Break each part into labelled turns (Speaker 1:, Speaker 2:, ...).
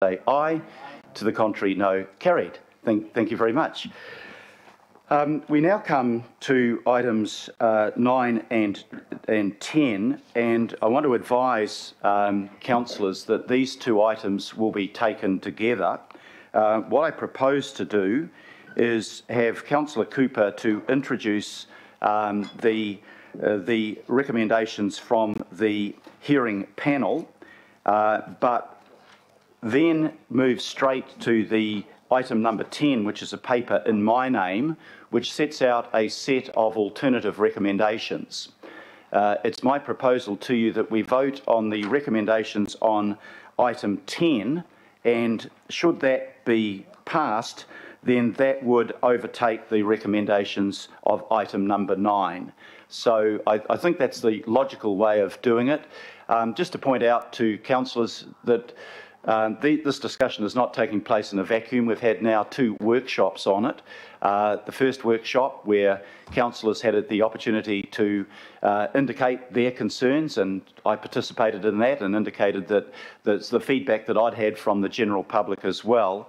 Speaker 1: say aye. To the contrary, no. Carried. Thank, thank you very much. Um, we now come to items uh, 9 and, and 10, and I want to advise um, councillors that these two items will be taken together. Uh, what I propose to do is have Councillor Cooper to introduce um, the, uh, the recommendations from the hearing panel, uh, but then move straight to the item number 10, which is a paper in my name, which sets out a set of alternative recommendations. Uh, it's my proposal to you that we vote on the recommendations on item 10, and should that be passed, then that would overtake the recommendations of item number 9. So I, I think that's the logical way of doing it. Um, just to point out to councillors that um, the, this discussion is not taking place in a vacuum. We've had now two workshops on it. Uh, the first workshop where councillors had the opportunity to uh, indicate their concerns and I participated in that and indicated that that's the feedback that I'd had from the general public as well.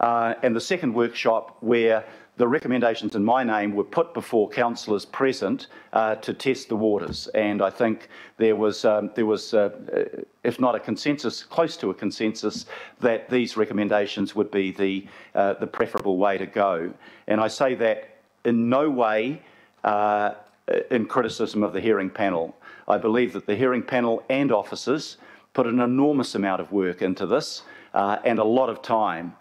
Speaker 1: Uh, and the second workshop where the recommendations in my name were put before councillors present uh, to test the waters, and I think there was um, there was, uh, if not a consensus, close to a consensus, that these recommendations would be the uh, the preferable way to go. And I say that in no way uh, in criticism of the hearing panel. I believe that the hearing panel and officers put an enormous amount of work into this uh, and a lot of time,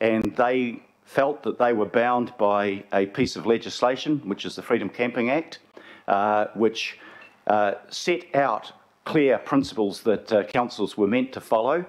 Speaker 1: and they felt that they were bound by a piece of legislation, which is the Freedom Camping Act, uh, which uh, set out clear principles that uh, councils were meant to follow.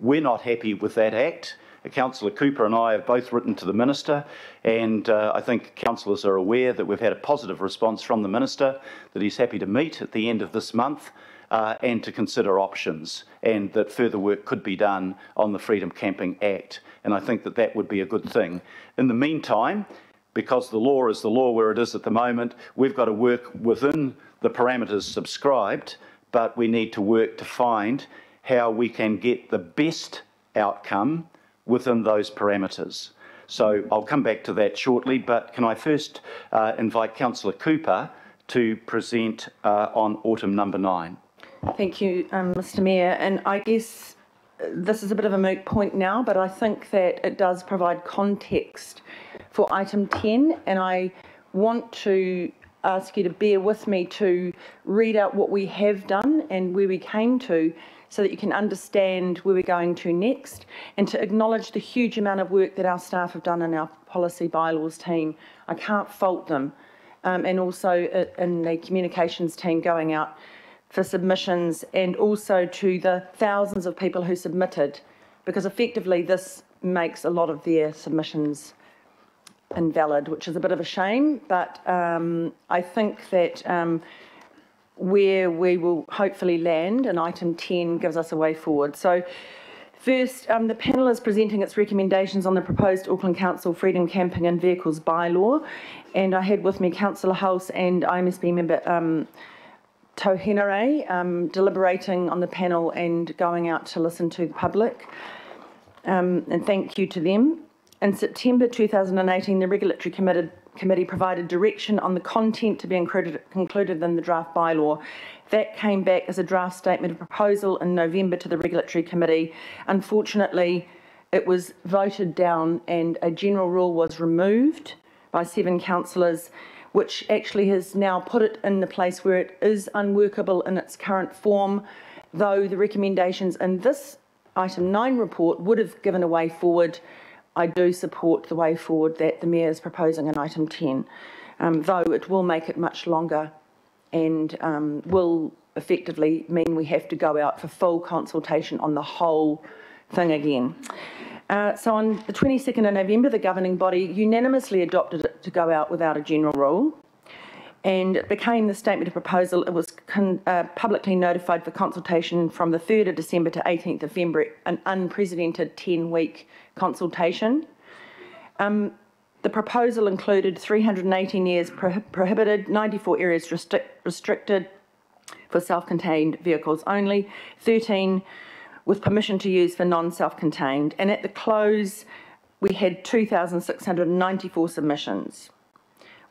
Speaker 1: We're not happy with that act. Uh, Councillor Cooper and I have both written to the Minister, and uh, I think councillors are aware that we've had a positive response from the Minister that he's happy to meet at the end of this month uh, and to consider options, and that further work could be done on the Freedom Camping Act. And I think that that would be a good thing. In the meantime, because the law is the law where it is at the moment, we've got to work within the parameters subscribed, but we need to work to find how we can get the best outcome within those parameters. So I'll come back to that shortly, but can I first uh, invite Councillor Cooper to present uh, on autumn number nine.
Speaker 2: Thank you, um, Mr Mayor. And I guess this is a bit of a moot point now, but I think that it does provide context for item 10, and I want to ask you to bear with me to read out what we have done and where we came to so that you can understand where we're going to next and to acknowledge the huge amount of work that our staff have done in our policy bylaws team. I can't fault them. Um, and also uh, in the communications team going out for submissions and also to the thousands of people who submitted because effectively this makes a lot of their submissions invalid, which is a bit of a shame. But um, I think that um, where we will hopefully land in item 10 gives us a way forward. So First, um, the panel is presenting its recommendations on the proposed Auckland Council Freedom Camping and Vehicles bylaw. And I had with me Councillor Hulse and IMSB member Tau Henare um, deliberating on the panel and going out to listen to the public. Um, and thank you to them. In September 2018, the Regulatory Committee, committee provided direction on the content to be included, included in the draft bylaw. That came back as a draft statement of proposal in November to the Regulatory Committee. Unfortunately, it was voted down and a general rule was removed by seven councillors, which actually has now put it in the place where it is unworkable in its current form, though the recommendations in this item 9 report would have given a way forward I do support the way forward that the Mayor is proposing in item 10, um, though it will make it much longer and um, will effectively mean we have to go out for full consultation on the whole thing again. Uh, so on the 22nd of November, the governing body unanimously adopted it to go out without a general rule and it became the statement of proposal. It was uh, publicly notified for consultation from the 3rd of December to 18th of February, an unprecedented 10-week consultation. Um, the proposal included 318 areas pro prohibited, 94 areas restric restricted for self-contained vehicles only, 13 with permission to use for non-self-contained. And at the close, we had 2,694 submissions.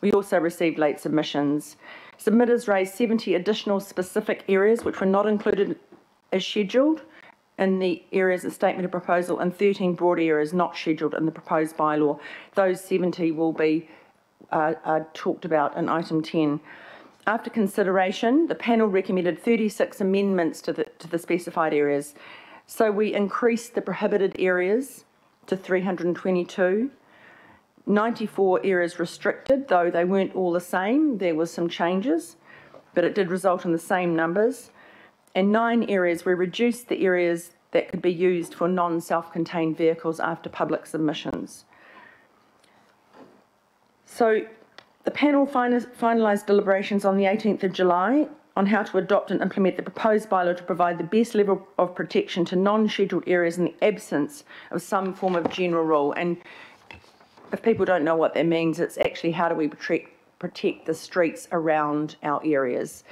Speaker 2: We also received late submissions. Submitters raised 70 additional specific areas which were not included as scheduled in the areas of statement of proposal and 13 broad areas not scheduled in the proposed bylaw. Those 70 will be uh, uh, talked about in item 10. After consideration, the panel recommended 36 amendments to the, to the specified areas. So we increased the prohibited areas to 322. 94 areas restricted, though they weren't all the same. There was some changes, but it did result in the same numbers. And nine areas, we reduced the areas that could be used for non-self-contained vehicles after public submissions. So the panel finalised deliberations on the 18th of July on how to adopt and implement the proposed bylaw to provide the best level of protection to non-scheduled areas in the absence of some form of general rule. And if people don't know what that means, it's actually how do we protect, protect the streets around our areas.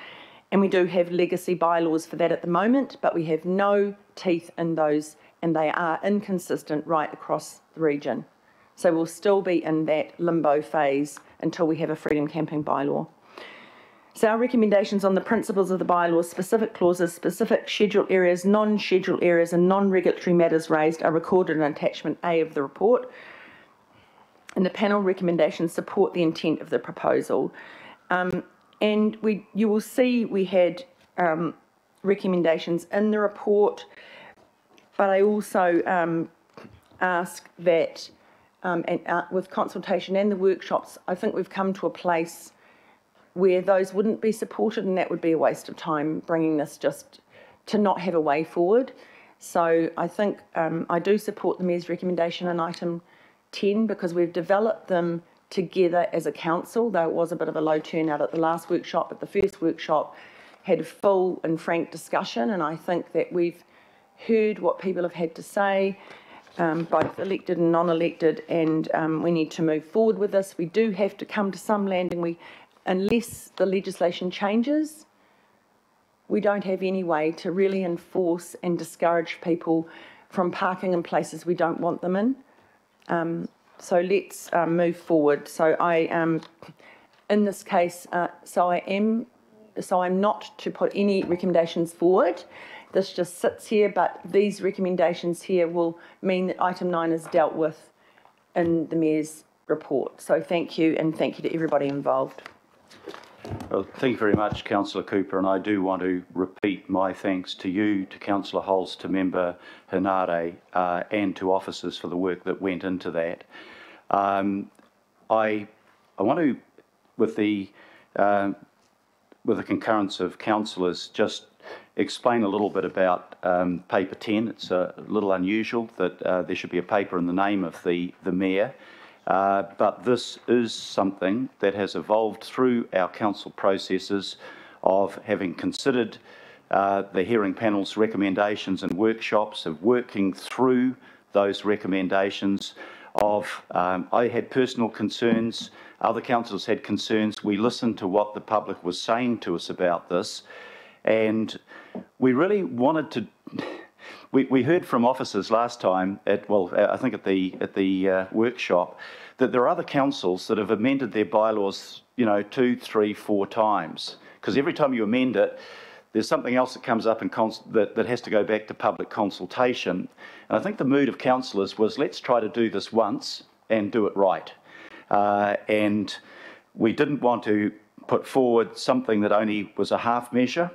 Speaker 2: And we do have legacy bylaws for that at the moment, but we have no teeth in those and they are inconsistent right across the region. So we'll still be in that limbo phase until we have a freedom camping bylaw. So our recommendations on the principles of the bylaw, specific clauses, specific schedule areas, non-schedule areas and non-regulatory matters raised are recorded in attachment A of the report. And the panel recommendations support the intent of the proposal. Um, and we, you will see we had um, recommendations in the report, but I also um, ask that um, and uh, with consultation and the workshops, I think we've come to a place where those wouldn't be supported, and that would be a waste of time bringing this just to not have a way forward. So I think um, I do support the Mayor's recommendation in item 10 because we've developed them together as a council, though it was a bit of a low turnout at the last workshop, but the first workshop had a full and frank discussion, and I think that we've heard what people have had to say um, both elected and non-elected, and um, we need to move forward with this. We do have to come to some landing. We, unless the legislation changes, we don't have any way to really enforce and discourage people from parking in places we don't want them in. Um, so let's um, move forward. So I, um, in this case, uh, so I am, so I'm not to put any recommendations forward. This just sits here, but these recommendations here will mean that item nine is dealt with in the Mayor's report. So thank you, and thank you to everybody involved.
Speaker 1: Well, thank you very much, Councillor Cooper, and I do want to repeat my thanks to you, to Councillor Hulse, to Member Henare, uh, and to officers for the work that went into that. Um, I, I want to, with the uh, with the concurrence of councillors, just explain a little bit about um, paper 10. It's a little unusual that uh, there should be a paper in the name of the, the mayor, uh, but this is something that has evolved through our council processes of having considered uh, the hearing panel's recommendations and workshops, of working through those recommendations, of um, I had personal concerns, other councillors had concerns. We listened to what the public was saying to us about this, and we really wanted to. We, we heard from officers last time at well, I think at the at the uh, workshop that there are other councils that have amended their bylaws, you know, two, three, four times. Because every time you amend it, there's something else that comes up and that, that has to go back to public consultation. And I think the mood of councillors was let's try to do this once and do it right. Uh, and we didn't want to put forward something that only was a half measure.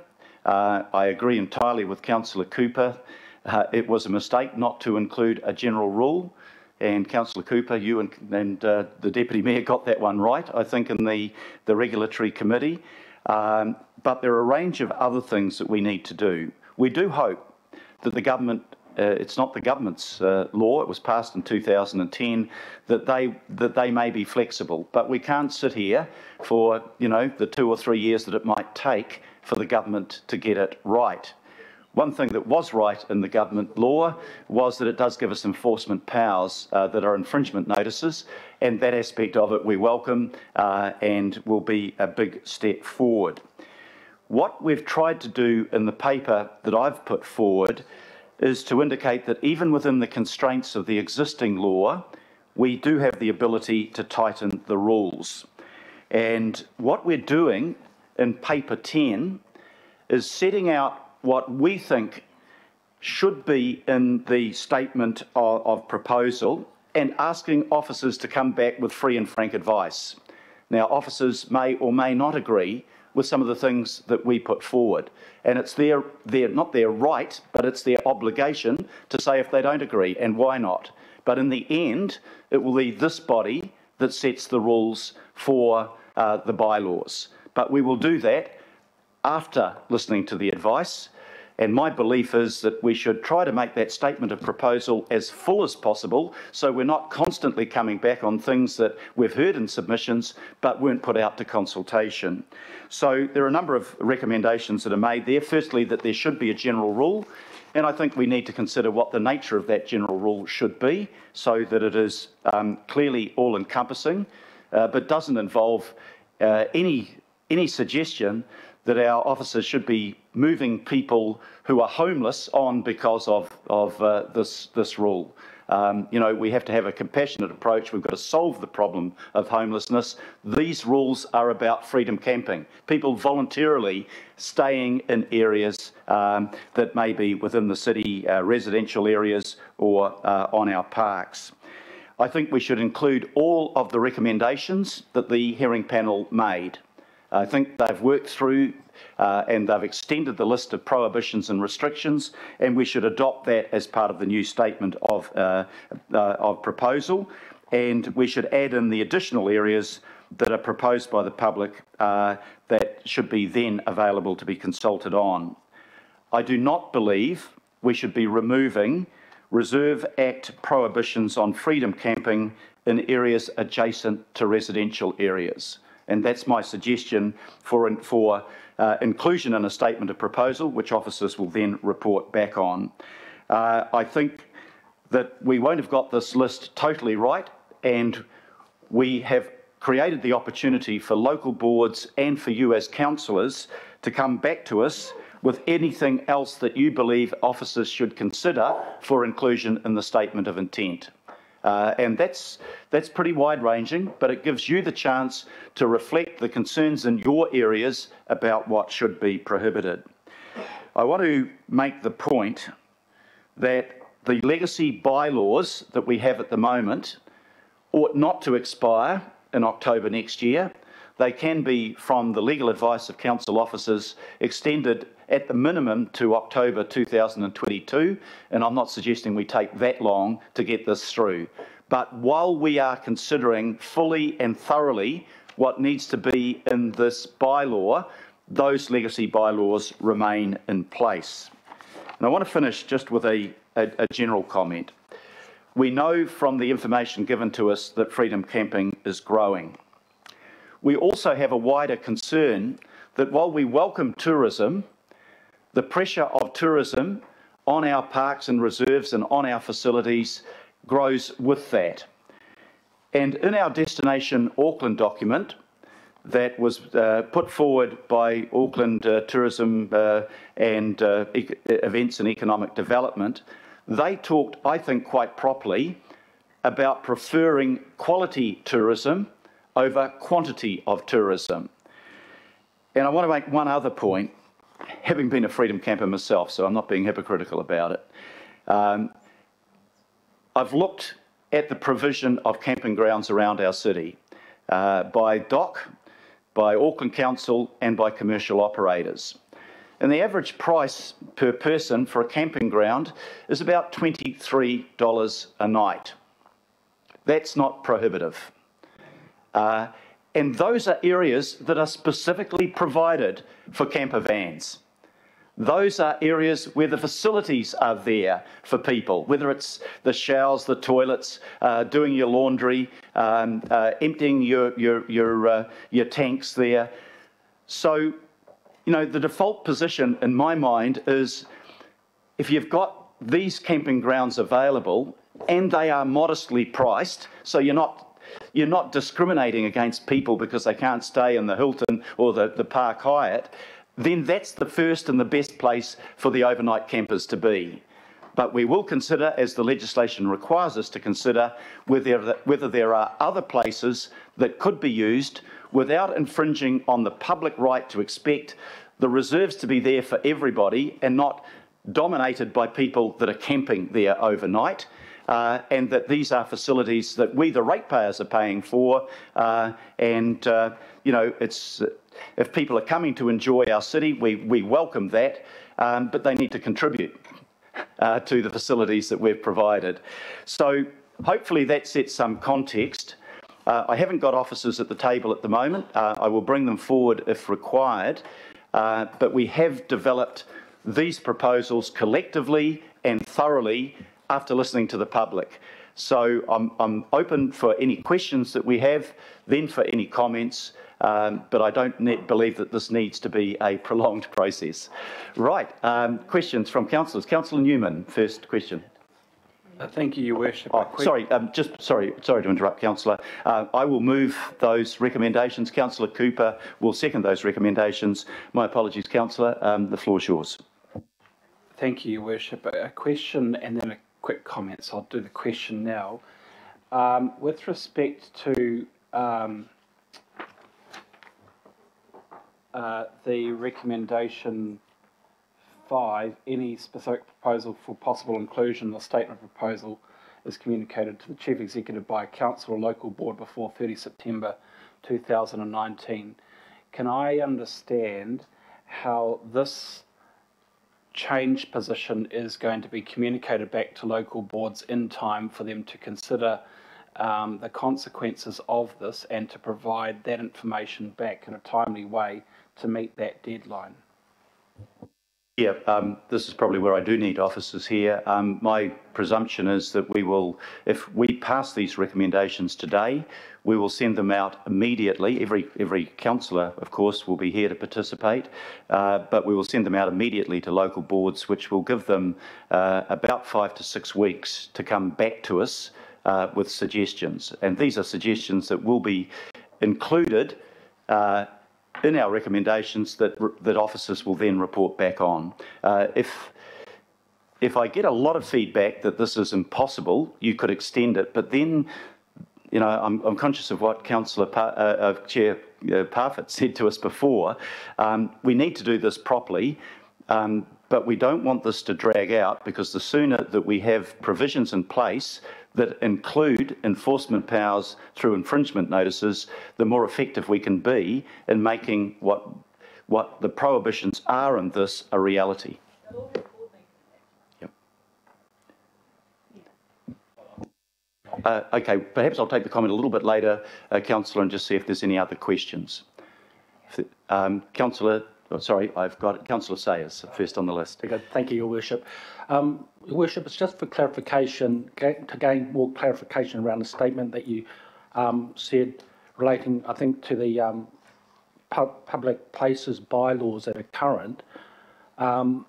Speaker 1: Uh, I agree entirely with Councillor Cooper. Uh, it was a mistake not to include a general rule. And Councillor Cooper, you and, and uh, the Deputy Mayor got that one right, I think, in the, the Regulatory Committee. Um, but there are a range of other things that we need to do. We do hope that the government uh, it's not the government's uh, law, it was passed in 2010, that they, that they may be flexible. But we can't sit here for, you know, the two or three years that it might take for the government to get it right. One thing that was right in the government law was that it does give us enforcement powers uh, that are infringement notices, and that aspect of it we welcome uh, and will be a big step forward. What we've tried to do in the paper that I've put forward is to indicate that even within the constraints of the existing law, we do have the ability to tighten the rules. And what we're doing in paper 10 is setting out what we think should be in the statement of, of, proposal and asking officers to come back with free and frank advice. Now, officers may or may not agree with some of the things that we put forward. And it's their, their, not their right, but it's their obligation to say if they don't agree and why not. But in the end, it will be this body that sets the rules for uh, the bylaws. But we will do that after listening to the advice and my belief is that we should try to make that statement of proposal as full as possible so we're not constantly coming back on things that we've heard in submissions but weren't put out to consultation. So there are a number of recommendations that are made there. Firstly, that there should be a general rule. And I think we need to consider what the nature of that general rule should be so that it is um, clearly all encompassing uh, but doesn't involve uh, any, any suggestion that our officers should be moving people who are homeless on because of, of uh, this, this rule. Um, you know, we have to have a compassionate approach. We've got to solve the problem of homelessness. These rules are about freedom camping, people voluntarily staying in areas um, that may be within the city, uh, residential areas, or uh, on our parks. I think we should include all of the recommendations that the hearing panel made. I think they've worked through uh, and they've extended the list of prohibitions and restrictions, and we should adopt that as part of the new statement of, uh, uh, of proposal. And we should add in the additional areas that are proposed by the public uh, that should be then available to be consulted on. I do not believe we should be removing Reserve Act prohibitions on freedom camping in areas adjacent to residential areas. And that's my suggestion for, for uh, inclusion in a statement of proposal, which officers will then report back on. Uh, I think that we won't have got this list totally right, and we have created the opportunity for local boards and for you as councillors to come back to us with anything else that you believe officers should consider for inclusion in the statement of intent. Uh, and that's, that's pretty wide ranging, but it gives you the chance to reflect the concerns in your areas about what should be prohibited. I want to make the point that the legacy bylaws that we have at the moment ought not to expire in October next year. They can be, from the legal advice of council officers, extended at the minimum to October 2022, and I'm not suggesting we take that long to get this through. But while we are considering fully and thoroughly what needs to be in this bylaw, those legacy bylaws remain in place. And I want to finish just with a, a, a general comment. We know from the information given to us that freedom camping is growing. We also have a wider concern that while we welcome tourism, the pressure of tourism on our parks and reserves and on our facilities grows with that. And in our Destination Auckland document that was uh, put forward by Auckland uh, Tourism uh, and uh, e Events and Economic Development, they talked, I think, quite properly about preferring quality tourism over quantity of tourism. And I want to make one other point having been a freedom camper myself, so I'm not being hypocritical about it, um, I've looked at the provision of camping grounds around our city uh, by DOC, by Auckland Council, and by commercial operators. And the average price per person for a camping ground is about $23 a night. That's not prohibitive. Uh, and those are areas that are specifically provided for camper vans. Those are areas where the facilities are there for people, whether it's the showers, the toilets, uh, doing your laundry, um, uh, emptying your, your, your, uh, your tanks there. So, you know, the default position in my mind is if you've got these camping grounds available and they are modestly priced, so you're not you're not discriminating against people because they can't stay in the Hilton or the, the Park Hyatt, then that's the first and the best place for the overnight campers to be. But we will consider, as the legislation requires us to consider, whether, whether there are other places that could be used without infringing on the public right to expect the reserves to be there for everybody and not dominated by people that are camping there overnight. Uh, and that these are facilities that we, the ratepayers, are paying for. Uh, and, uh, you know, it's, if people are coming to enjoy our city, we, we welcome that, um, but they need to contribute uh, to the facilities that we've provided. So hopefully that sets some context. Uh, I haven't got officers at the table at the moment. Uh, I will bring them forward if required. Uh, but we have developed these proposals collectively and thoroughly after listening to the public. So I'm, I'm open for any questions that we have, then for any comments, um, but I don't believe that this needs to be a prolonged process. Right, um, questions from councillors. Councillor Newman, first question.
Speaker 3: Uh, thank you, Your Worship.
Speaker 1: Oh, sorry, um, just sorry, sorry to interrupt, Councillor. Uh, I will move those recommendations. Councillor Cooper will second those recommendations. My apologies, Councillor. Um, the floor is yours.
Speaker 3: Thank you, Your Worship. A question and then a quick comments. I'll do the question now. Um, with respect to um, uh, the recommendation five, any specific proposal for possible inclusion in the statement of proposal is communicated to the Chief Executive by a council or local board before 30 September 2019. Can I understand how this change position is going to be communicated back to local boards in time for them to consider um, the consequences of this and to provide that information back in a timely way to meet that deadline?
Speaker 1: Yeah, um, this is probably where I do need officers here. Um, my presumption is that we will, if we pass these recommendations today, we will send them out immediately. Every every councillor, of course, will be here to participate, uh, but we will send them out immediately to local boards, which will give them uh, about five to six weeks to come back to us uh, with suggestions. And these are suggestions that will be included uh, in our recommendations that, that officers will then report back on. Uh, if, if I get a lot of feedback that this is impossible, you could extend it, but then, you know, I'm, I'm conscious of what Councillor pa- uh, Chair uh, Parfitt said to us before. Um, we need to do this properly. Um, but we don't want this to drag out because the sooner that we have provisions in place that include enforcement powers through infringement notices, the more effective we can be in making what, what the prohibitions are in this a reality. Yep. Uh, okay, perhaps I'll take the comment a little bit later, uh, Councillor, and just see if there's any other questions. Um, Councillor Oh, sorry, I've got Councillor Sayers first on the list.
Speaker 4: Thank you, Your Worship. Um, Your Worship, it's just for clarification, to gain more clarification around the statement that you um, said relating, I think, to the um, pu public places bylaws that are current. Um,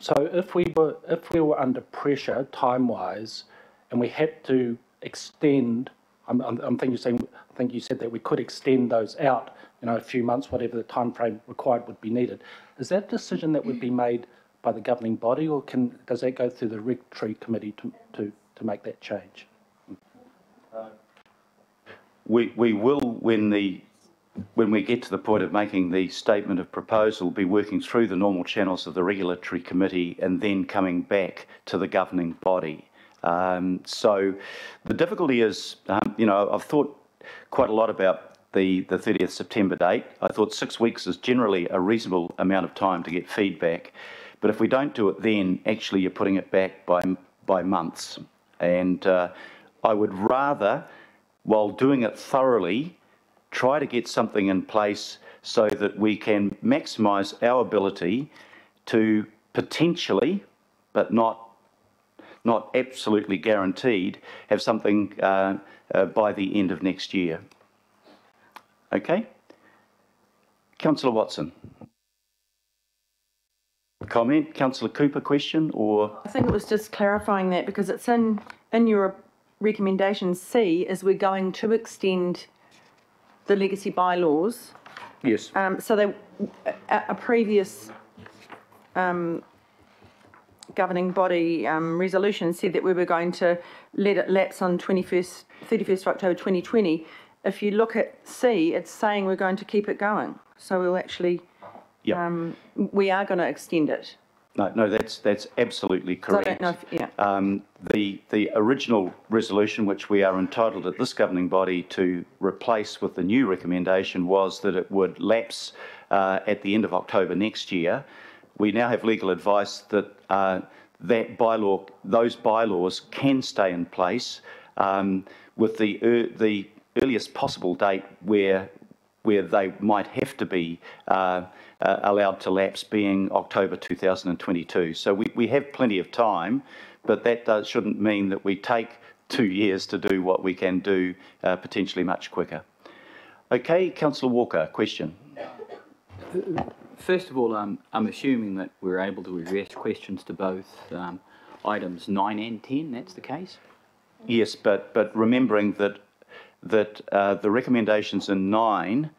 Speaker 4: so if we were if we were under pressure time-wise, and we had to extend, I'm, I'm, I'm thinking saying, I think you said that we could extend those out you know, a few months, whatever the time frame required would be needed. Is that decision that would be made by the governing body, or can does that go through the regulatory committee to to, to make that change?
Speaker 1: we we will when the when we get to the point of making the statement of proposal, be working through the normal channels of the regulatory committee and then coming back to the governing body. Um, so the difficulty is, um, you know, I've thought quite a lot about the, the 30th September date. I thought six weeks is generally a reasonable amount of time to get feedback. But if we don't do it then, actually you're putting it back by, by months. And uh, I would rather, while doing it thoroughly, try to get something in place so that we can maximise our ability to potentially, but not not absolutely guaranteed, have something uh, uh, by the end of next year. Okay? Councillor Watson. Comment? Councillor Cooper, question or?
Speaker 2: I think it was just clarifying that because it's in, in your recommendation C is we're going to extend the legacy bylaws.
Speaker 1: Yes.
Speaker 2: Um, so they, a, a previous um, governing body um, resolution said that we were going to let it lapse on 21st, 31st of October 2020. If you look at C, it's saying we're going to keep it going. So we'll actually,
Speaker 1: Yeah.
Speaker 2: um, we are going to extend it.
Speaker 1: No, no, that's, that's absolutely correct.
Speaker 2: if, yeah.
Speaker 1: Um, the, the original resolution, which we are entitled at this governing body to replace with the new recommendation, was that it would lapse uh, at the end of October next year. We now have legal advice that uh, that bylaw, those bylaws can stay in place um, with the, ear the earliest possible date where where they might have to be uh, uh, allowed to lapse being October 2022. So we, we have plenty of time, but that does, shouldn't mean that we take two years to do what we can do uh, potentially much quicker. Okay, Councillor Walker, question.
Speaker 5: First of all, um, I'm assuming that we're able to address questions to both um, items 9 and 10, that's the case?
Speaker 1: Yes, but, but remembering that, that uh, the recommendations in nine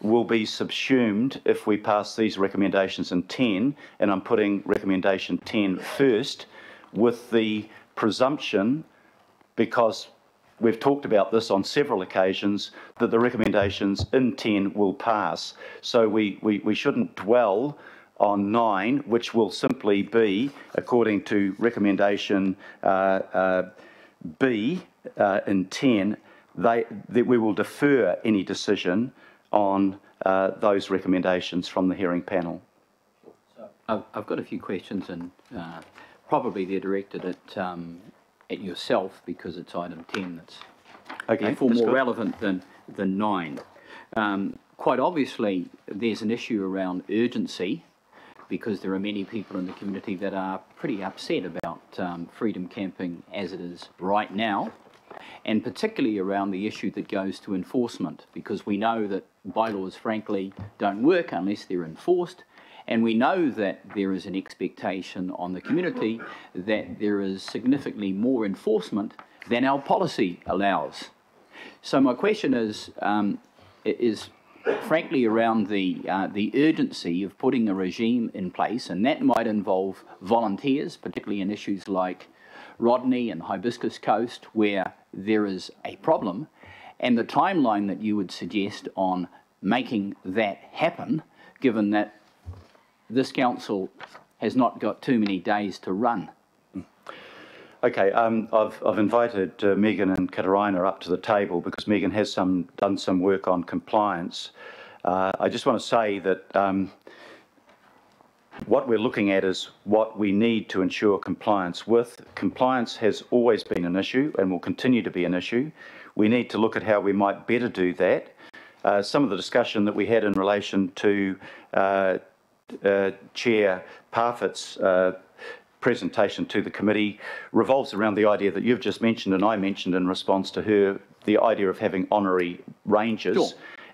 Speaker 1: will be subsumed if we pass these recommendations in 10, and I'm putting recommendation 10 first with the presumption, because we've talked about this on several occasions, that the recommendations in 10 will pass. So we, we, we shouldn't dwell on nine, which will simply be, according to recommendation uh, uh, B uh, in 10, they, that we will defer any decision on uh, those recommendations from the hearing panel.
Speaker 5: I've, I've got a few questions and uh, probably they're directed at, um, at yourself because it's item 10 that's
Speaker 1: Okay,
Speaker 5: therefore
Speaker 1: that's
Speaker 5: more
Speaker 1: good.
Speaker 5: relevant than, than 9. Um, quite obviously, there's an issue around urgency because there are many people in the community that are pretty upset about um, freedom camping as it is right now, and particularly around the issue that goes to enforcement, because we know that bylaws, frankly, don't work unless they're enforced, and we know that there is an expectation on the community that there is significantly more enforcement than our policy allows. So my question is, um, is frankly around the, uh, the urgency of putting a regime in place, and that might involve volunteers, particularly in issues like Rodney and Hibiscus Coast, where there is a problem, and the timeline that you would suggest on making that happen, given that this council has not got too many days to run.
Speaker 1: Okay, um, I've, I've invited uh, Megan and Katarina up to the table because Megan has some, done some work on compliance. Uh, I just want to say that um, what we're looking at is what we need to ensure compliance with. Compliance has always been an issue and will continue to be an issue. We need to look at how we might better do that. Uh, some of the discussion that we had in relation to uh, uh, Chair Parfitt's uh, presentation to the committee revolves around the idea that you've just mentioned and I mentioned in response to her, the idea of having honorary rangers.
Speaker 5: Sure.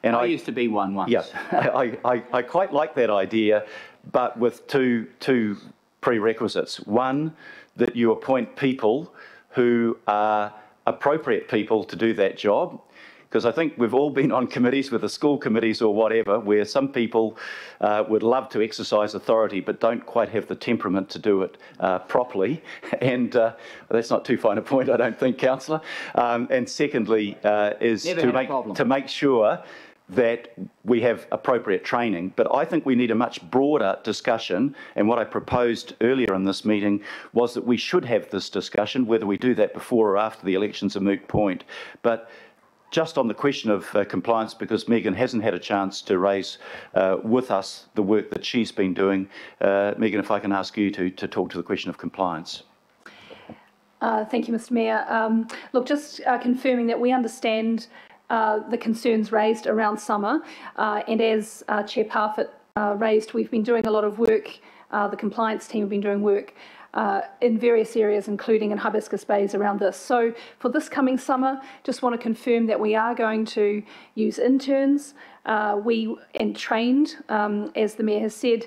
Speaker 1: And
Speaker 5: I used to be one once.
Speaker 1: yeah, I, I, I quite like that idea, but with two, two prerequisites. One, that you appoint people who are appropriate people to do that job. Because I think we've all been on committees, whether school committees or whatever, where some people uh, would love to exercise authority but don't quite have the temperament to do it uh, properly. And uh, that's not too fine a point, I don't think, Councillor. Um, and secondly, uh, is
Speaker 5: Never
Speaker 1: to make, to make sure that we have appropriate training. But I think we need a much broader discussion. And what I proposed earlier in this meeting was that we should have this discussion, whether we do that before or after the election's a moot point. But just on the question of uh, compliance, because Megan hasn't had a chance to raise uh, with us the work that she's been doing, uh, Megan, if I can ask you to, to talk to the question of compliance.
Speaker 6: Uh, Thank you, Mr Mayor. Um, Look, just uh, confirming that we understand uh, the concerns raised around summer. uh, And as uh, Chair Parfitt uh, raised, we've been doing a lot of work, uh, the compliance team have been doing work in various areas, including in Hibiscus Bays around this. So for this coming summer, just want to confirm that we are going to use interns, we, and trained, um, as the Mayor has said,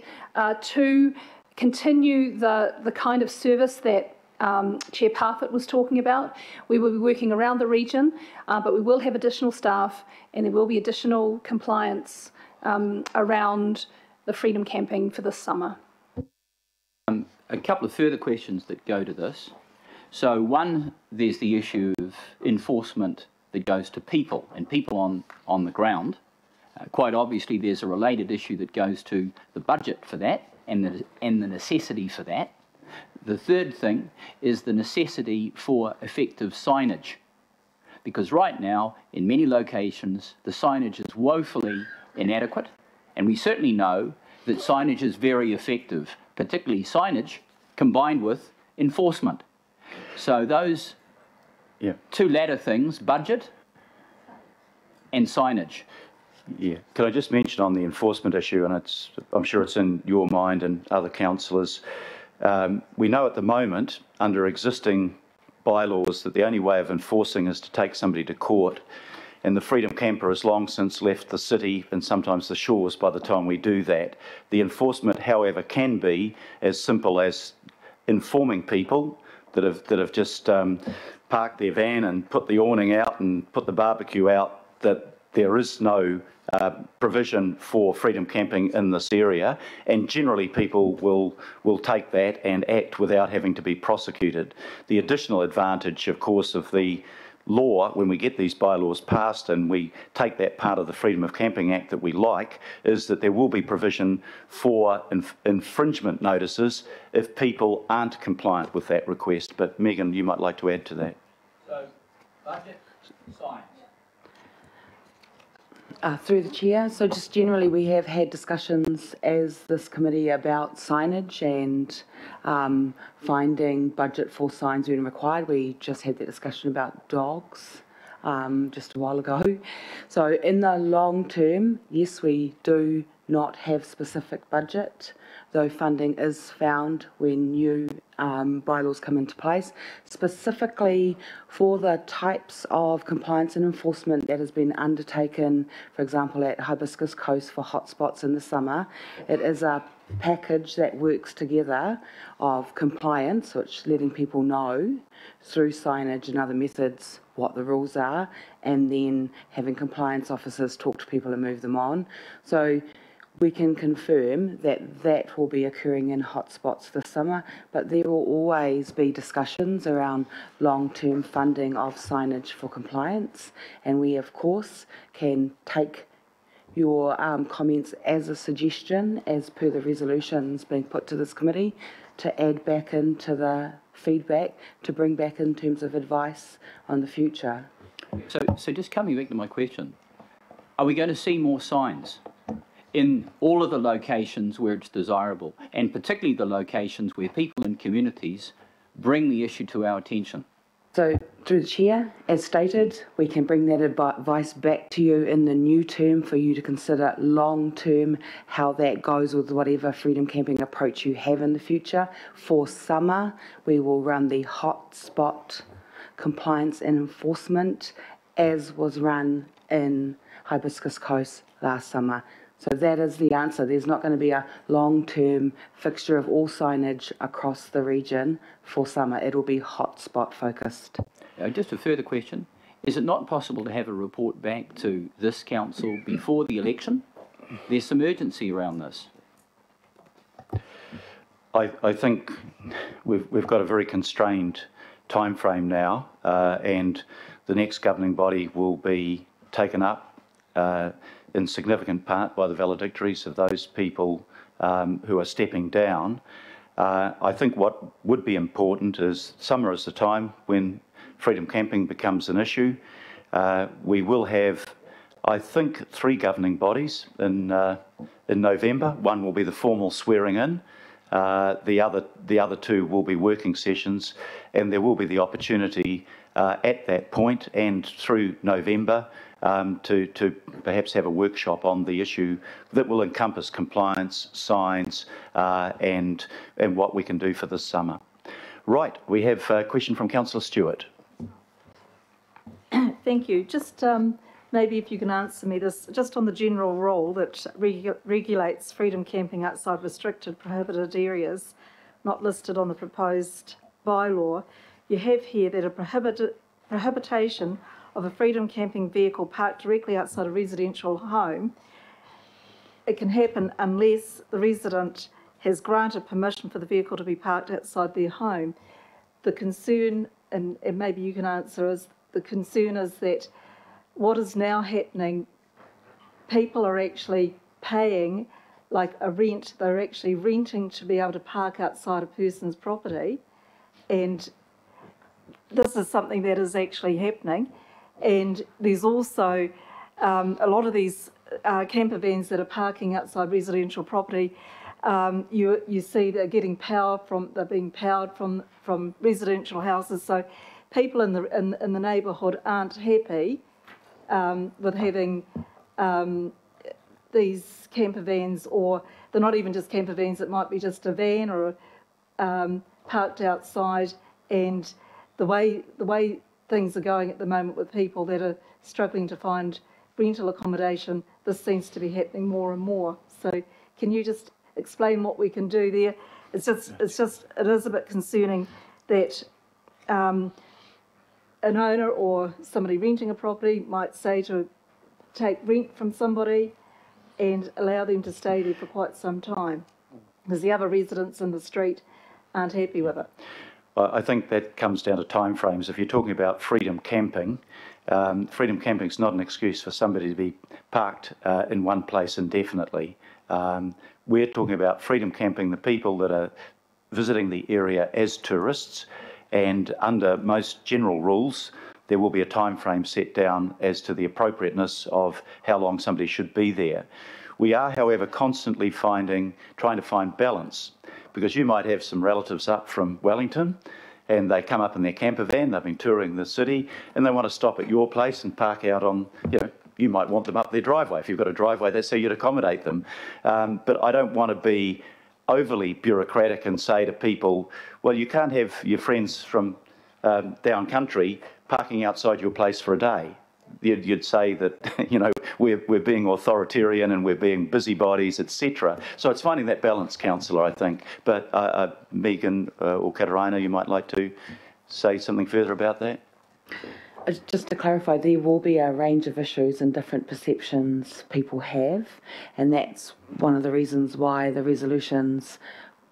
Speaker 6: to continue the, the kind of service that um, Chair Parfitt was talking about. We will be working around the region, uh, but we will have additional staff and there will be additional compliance um, around the freedom camping for this summer.
Speaker 5: a couple of further questions that go to this. So one, there's the issue of enforcement that goes to people and people on, on the ground. Uh, quite obviously, there's a related issue that goes to the budget for that and the, and the necessity for that. The third thing is the necessity for effective signage. Because right now, in many locations, the signage is woefully inadequate, and we certainly know that signage is very effective, particularly signage combined with enforcement. So those
Speaker 1: Yeah,
Speaker 5: two latter things, budget and signage.
Speaker 1: yeah. Can I just mention on the enforcement issue, and it's, I'm sure it's in your mind and other councillors, um, we know at the moment, under existing bylaws, that the only way of enforcing is to take somebody to court. And the Freedom Camper has long since left the city and sometimes the shores by the time we do that. The enforcement, however, can be as simple as informing people that have, that have just um, parked their van and put the awning out and put the barbecue out that there is no uh, provision for freedom camping in this area, and generally people will will take that and act without having to be prosecuted. The additional advantage, of course, of the law when we get these bylaws passed and we take that part of the Freedom of Camping Act that we like is that there will be provision for inf- infringement notices if people aren't compliant with that request. But Megan, you might like to add to that.
Speaker 5: So, budget, signs.
Speaker 7: Uh, through the chair, so just generally, we have had discussions as this committee about signage and um, finding budget for signs when required. We just had that discussion about dogs um, just a while ago. So in the long term, yes, we do not have specific budget, though funding is found when new um, bylaws come into place, specifically for the types of compliance and enforcement that has been undertaken, for example, at Hibiscus Coast for hotspots in the summer. It is a package that works together of compliance, which letting people know through signage and other methods what the rules are, and then having compliance officers talk to people and move them on. So we can confirm that that will be occurring in hotspots this summer, but there will always be discussions around long-term funding of signage for compliance, and we, of course, can take your um, comments as a suggestion, as per the resolutions being put to this committee, to add back into the feedback, to bring back in terms of advice on the future.
Speaker 5: So, so just coming back to my question, are we going to see more signs in all of the locations where it's desirable, and particularly the locations where people and communities bring the issue to our attention?
Speaker 7: So, through the chair, as stated, we can bring that advice back to you in the new term for you to consider long term how that goes with whatever freedom camping approach you have in the future. For summer, we will run the hotspot compliance and enforcement as was run in Hibiscus Coast last summer. So that is the answer. There's not going to be a long-term fixture of all signage across the region for summer. It'll be hotspot focused.
Speaker 5: Uh, just a further question. Is it not possible to have a report back to this council before the election? There's some urgency around this.
Speaker 1: I, I think we've, we've got a very constrained time frame now, uh, and the next governing body will be taken up uh, in significant part by the valedictories of those people um, who are stepping down. Uh, I think what would be important is summer is the time when freedom camping becomes an issue. Uh, we will have, I think, three governing bodies in uh, in November. One will be the formal swearing in. Uh, the other the other two will be working sessions, and there will be the opportunity uh, at that point and through November um, to to perhaps have a workshop on the issue that will encompass compliance, signs, uh, and and what we can do for this summer. Right, we have a question from Councillor Stewart.
Speaker 8: Thank you. Just um, maybe if you can answer me this, just on the general rule that regu- regulates freedom camping outside restricted prohibited areas not listed on the proposed bylaw, you have here that a prohibited, prohibition of a freedom camping vehicle parked directly outside a residential home, it can happen unless the resident has granted permission for the vehicle to be parked outside their home. The concern, and, and maybe you can answer, is the concern is that what is now happening, people are actually paying like a rent, they're actually renting to be able to park outside a person's property. And this is something that is actually happening. And there's also um, a lot of these uh, camper vans that are parking outside residential property. Um, you you see they're getting power from they're being powered from from residential houses. So people in the in, in the neighbourhood aren't happy um, with having um, these camper vans, or they're not even just camper vans. It might be just a van or um, parked outside. And the way the way things are going at the moment with people that are struggling to find rental accommodation, this seems to be happening more and more. So, can you just explain what we can do there? It's just it's just it is a bit concerning that. Um, an owner or somebody renting a property might say to take rent from somebody and allow them to stay there for quite some time because the other residents in the street aren't happy with it.
Speaker 1: I think that comes down to timeframes. If you're talking about freedom camping, um, freedom camping is not an excuse for somebody to be parked uh, in one place indefinitely. Um, we're talking about freedom camping, the people that are visiting the area as tourists, and under most general rules, there will be a time frame set down as to the appropriateness of how long somebody should be there. We are, however, constantly finding, trying to find balance, because you might have some relatives up from Wellington, and they come up in their camper van, they've been touring the city, and they want to stop at your place and park out on, you know, you might want them up their driveway. If you've got a driveway, that's how you'd accommodate them. Um, but I don't want to be overly bureaucratic and say to people, well, you can't have your friends from um, down country parking outside your place for a day. You'd, you'd say that, you know, we're, we're being authoritarian and we're being busybodies, etc. So it's finding that balance, councillor, I think. But uh, uh, Megan uh, or Katarina, you might like to say something further about that?
Speaker 7: Uh, Just to clarify, there will be a range of issues and different perceptions people have, and that's one of the reasons why the resolutions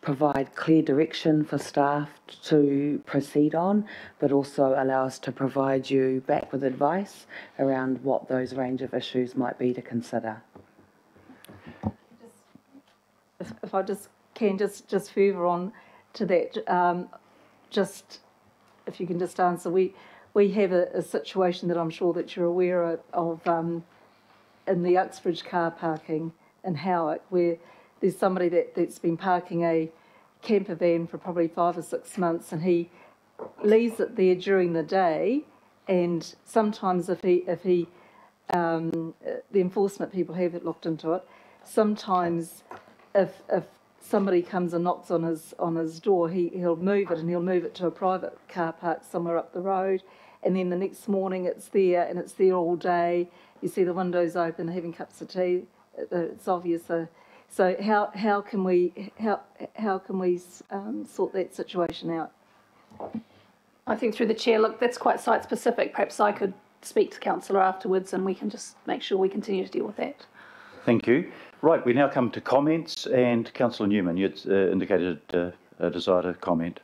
Speaker 7: provide clear direction for staff to proceed on, but also allow us to provide you back with advice around what those range of issues might be to consider.
Speaker 8: If, I just can just just further on to that, um, just if you can just answer, we we have a, a situation that I'm sure that you're aware of, of um, in the Uxbridge car parking in Howick, where there's somebody that, that's been parking a camper van for probably five or six months, and he leaves it there during the day, and sometimes if he if he um, the enforcement people have looked into it. Sometimes, if if somebody comes and knocks on his on his door, he he'll move it and he'll move it to a private car park somewhere up the road, and then the next morning it's there and it's there all day. You see the windows open, having cups of tea. Uh, It's obvious. Uh, so how how can we how how can we um, sort that situation out?
Speaker 6: I think through the chair, look, that's quite site specific. Perhaps I could speak to councillor afterwards and we can just make sure we continue to deal with that.
Speaker 1: Thank you. Right, we now come to comments, and councillor Newman, you'd uh, indicated uh, a desire to comment.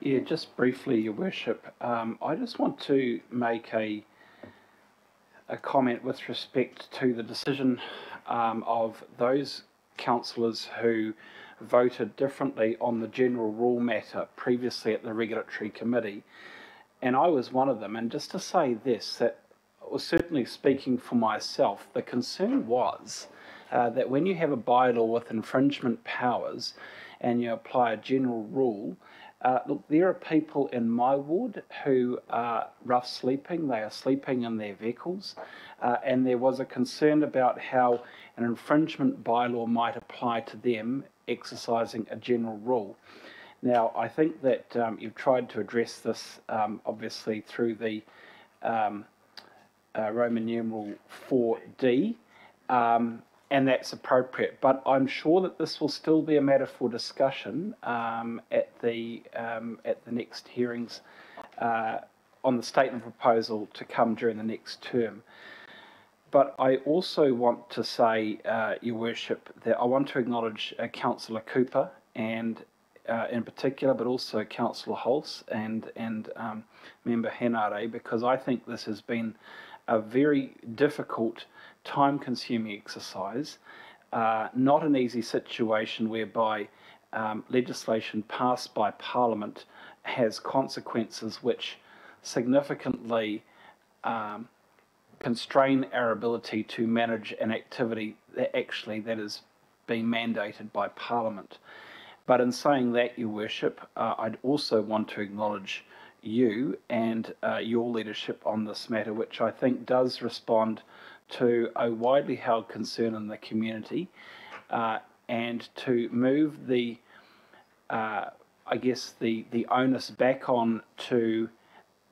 Speaker 3: Yeah, just briefly, Your Worship, um, I just want to make a a comment with respect to the decision um, of those councillors who voted differently on the general rule matter previously at the regulatory committee, and I was one of them. And just to say this, that was certainly speaking for myself. The concern was uh, that when you have a bylaw with infringement powers and you apply a general rule, uh, look, there are people in my ward who are rough sleeping. They are sleeping in their vehicles. Uh, and there was a concern about how an infringement bylaw might apply to them exercising a general rule. Now, I think that um, you've tried to address this um, obviously through the um, uh, Roman numeral 4D, um, and that's appropriate. But I'm sure that this will still be a matter for discussion um, at the um, at the next hearings uh, on the statement proposal to come during the next term. But I also want to say, uh, Your Worship, that I want to acknowledge uh, Councillor Cooper and uh, in particular, but also Councillor Hulse and and um, Member Henare, because I think this has been a very difficult, time-consuming exercise, uh, not an easy situation whereby um, legislation passed by Parliament has consequences which significantly um, constrain our ability to manage an activity that actually that is being mandated by Parliament. But in saying that, Your Worship, uh, I'd also want to acknowledge you and uh, your leadership on this matter, which I think does respond to a widely held concern in the community, uh, and to move the, uh, I guess, the, the onus back on to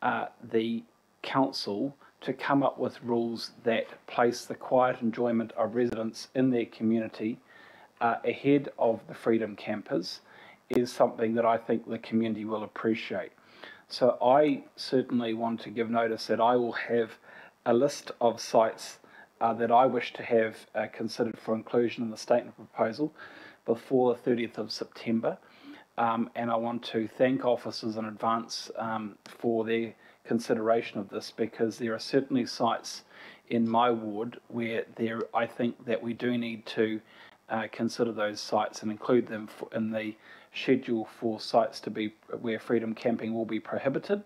Speaker 3: uh, the council to come up with rules that place the quiet enjoyment of residents in their community uh, ahead of the Freedom Campers is something that I think the community will appreciate. So I certainly want to give notice that I will have a list of sites uh, that I wish to have uh, considered for inclusion in the statement proposal before the 30th of September. Um, and I want to thank officers in advance um, for their consideration of this because there are certainly sites in my ward where there I think that we do need to uh, consider those sites and include them in the schedule for sites to be where freedom camping will be prohibited,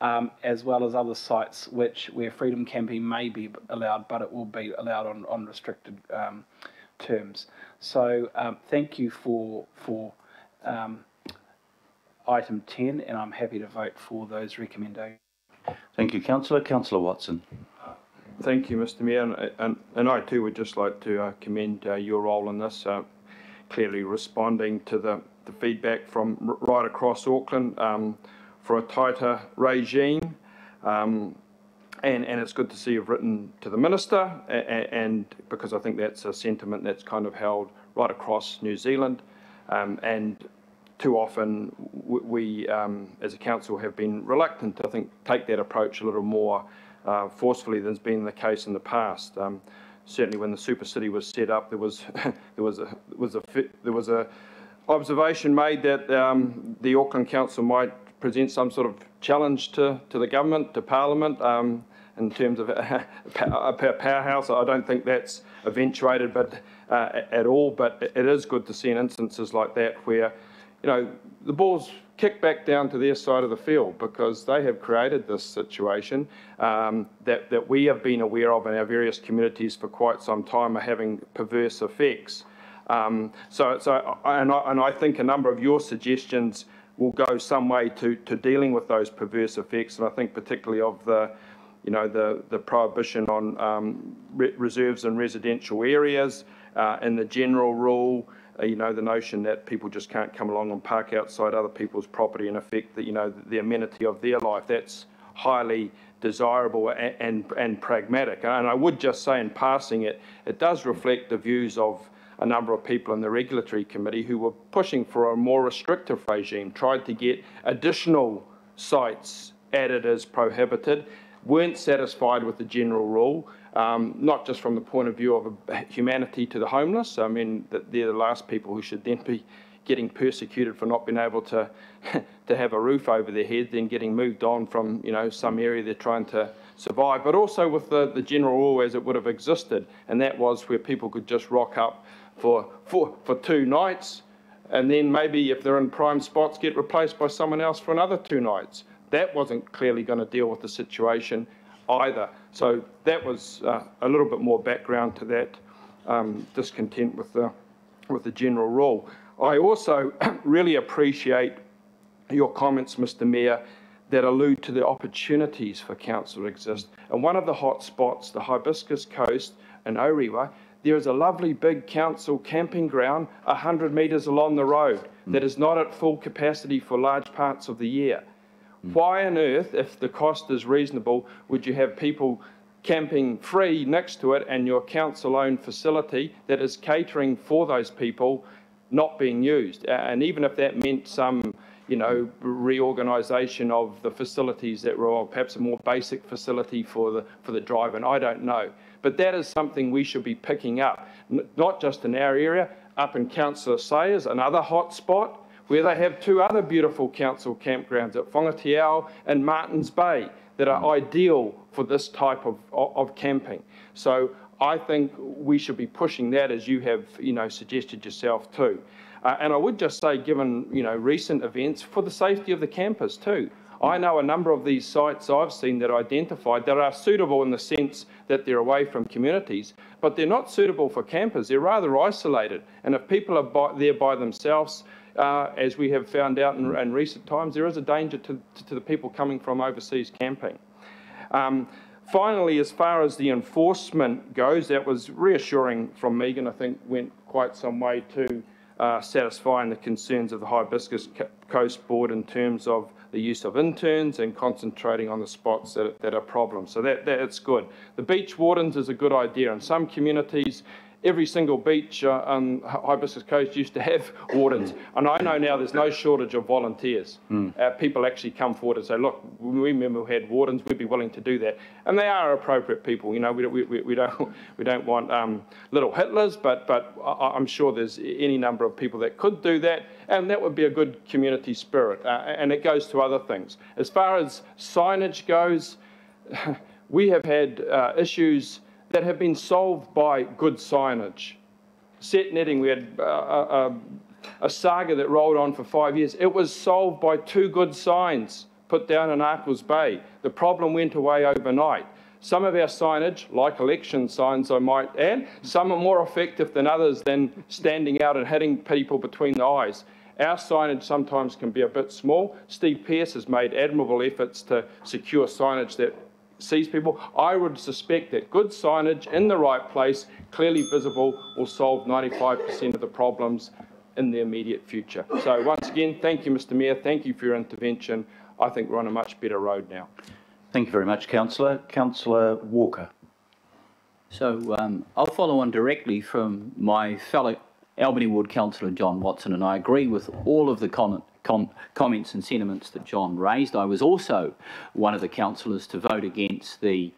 Speaker 3: um, as well as other sites which where freedom camping may be allowed, but it will be allowed on, on restricted um, terms. So um, thank you for for um, item 10, and I'm happy to vote for those recommendations.
Speaker 1: Thank you, Councillor. Councillor Watson.
Speaker 9: Thank you, Mr Mayor, and, and, and I too would just like to uh, commend uh, your role in this, uh, clearly responding to the, the feedback from right across Auckland um, for a tighter regime. Um, and, and it's good to see you've written to the Minister, and, and because I think that's a sentiment that's kind of held right across New Zealand. Um, and too often we, um, as a council, have been reluctant to, I think, take that approach a little more uh, forcefully than has been the case in the past. Um, certainly, when the super city was set up, there was there was a was a there was a observation made that um, the Auckland Council might present some sort of challenge to, to the government, to Parliament, um, in terms of a, a powerhouse. I don't think that's eventuated, but uh, at all. But it is good to see in instances like that where, you know, the ball's kick back down to their side of the field because they have created this situation um, that, that we have been aware of in our various communities for quite some time are having perverse effects. Um, so, so and, I, and I think a number of your suggestions will go some way to, to dealing with those perverse effects, and I think particularly of the, you know, the, the prohibition on um, re reserves in residential areas, uh, and the general rule, Uh, you know, the notion that people just can't come along and park outside other people's property and affect the, you know, the amenity of their life. That's highly desirable and, and, and pragmatic. And I would just say in passing it, it does reflect the views of a number of people in the regulatory committee who were pushing for a more restrictive regime, tried to get additional sites added as prohibited, weren't satisfied with the general rule, um, not just from the point of view of humanity to the homeless. I mean, they're the last people who should then be getting persecuted for not being able to to have a roof over their head, then getting moved on from you know some area they're trying to survive, but also with the, the general rule as it would have existed, and that was where people could just rock up for for for two nights, and then maybe if they're in prime spots, get replaced by someone else for another two nights. That wasn't clearly going to deal with the situation either. So that was uh, a little bit more background to that um, discontent with the, with the general rule. I also really appreciate your comments, Mr Mayor, that allude to the opportunities for council to exist. And one of the hot spots, the Hibiscus Coast in Orewa, there is a lovely big council camping ground 100 metres along the road mm. that is not at full capacity for large parts of the year. Mm-hmm. Why on earth, if the cost is reasonable, would you have people camping free next to it and your council owned facility that is catering for those people not being used? And even if that meant some you know, reorganisation of the facilities that were, perhaps a more basic facility for the, for the drive, and I don't know. But that is something we should be picking up, not just in our area, up in Councillor Sayers, another hot spot, where they have two other beautiful council campgrounds at Whangateau and Martins Bay that are ideal for this type of, of, of camping. So I think we should be pushing that as you have, you know, suggested yourself too. Uh, and I would just say, given, you know, recent events, for the safety of the campers too. I know a number of these sites I've seen that identified that are suitable in the sense that they're away from communities, but they're not suitable for campers. They're rather isolated. And if people are by, there by themselves, uh, as we have found out in, in, recent times, there is a danger to, to, to the people coming from overseas camping. Um, finally, as far as the enforcement goes, that was reassuring from Megan, I think went quite some way to uh, satisfying the concerns of the Hibiscus Coast Board in terms of the use of interns and concentrating on the spots that, that are problems. So that, that's good. The beach wardens is a good idea. In some communities, every single beach uh, on Hibiscus Coast used to have wardens. And I know now there's no shortage of volunteers. Mm. Uh, people actually come forward and say, look, we remember we had wardens, we'd be willing to do that. And they are appropriate people. You know, we, we, we don't, we don't want um, little Hitlers, but, but I'm sure there's any number of people that could do that. And that would be a good community spirit. Uh, and it goes to other things. As far as signage goes, we have had uh, issues that have been solved by good signage. Set netting, we had a, a, a, saga that rolled on for five years. It was solved by two good signs put down in Arkles Bay. The problem went away overnight. Some of our signage, like election signs, I might add, some are more effective than others than standing out and hitting people between the eyes. Our signage sometimes can be a bit small. Steve Pearce has made admirable efforts to secure signage that sees people, I would suspect that good signage in the right place, clearly visible, will solve 95% of the problems in the immediate future. So once again, thank you, Mr Mayor. Thank you for your intervention. I think we're on a much better road now.
Speaker 1: Thank you very much, Councillor. Councillor Walker.
Speaker 5: So um, I'll follow on directly from my fellow Albany Ward Councillor John Watson, and I agree with all of the comment, com comments and sentiments that John raised. I was also one of the councillors to vote against the,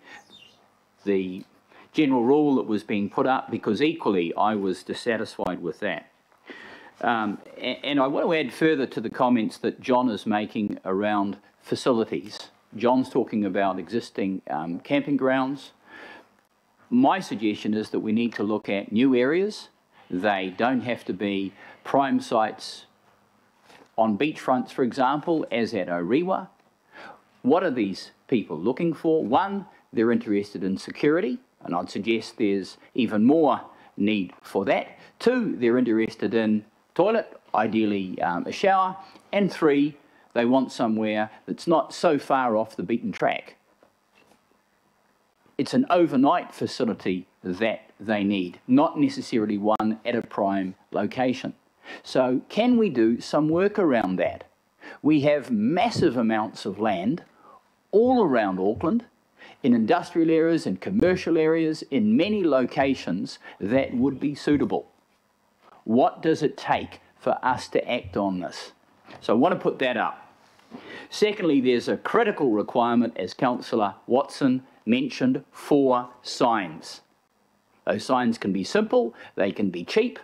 Speaker 5: the general rule that was being put up because equally I was dissatisfied with that. Um, and, I want to add further to the comments that John is making around facilities. John's talking about existing um, camping grounds. My suggestion is that we need to look at new areas. They don't have to be prime sites on beachfronts, for example, as at Orewa. What are these people looking for? One, they're interested in security, and I'd suggest there's even more need for that. Two, they're interested in toilet, ideally um, a shower. And three, they want somewhere that's not so far off the beaten track. It's an overnight facility that they need, not necessarily one at a prime location. So can we do some work around that? We have massive amounts of land all around Auckland, in industrial areas and commercial areas, in many locations that would be suitable. What does it take for us to act on this? So I want to put that up. Secondly, there's a critical requirement, as Councillor Watson mentioned, for signs. Those signs can be simple, they can be cheap.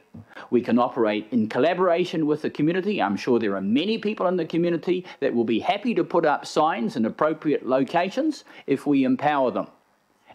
Speaker 5: We can operate in collaboration with the community. I'm sure there are many people in the community that will be happy to put up signs in appropriate locations if we empower them.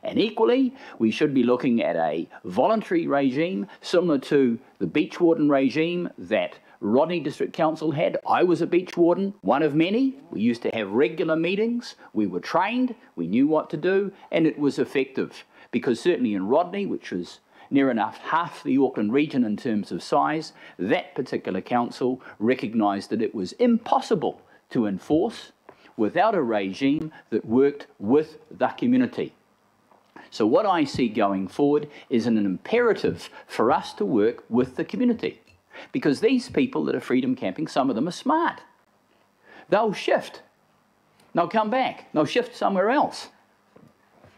Speaker 5: And equally, we should be looking at a voluntary regime similar to the beach warden regime that Rodney District Council had. I was a beach warden, one of many. We used to have regular meetings. We were trained, we knew what to do, and it was effective because certainly in Rodney, which was near enough half the Auckland region in terms of size, that particular council recognised that it was impossible to enforce without a regime that worked with the community. So what I see going forward is an imperative for us to work with the community. Because these people that are freedom camping, some of them are smart. They'll shift. They'll come back. They'll shift somewhere else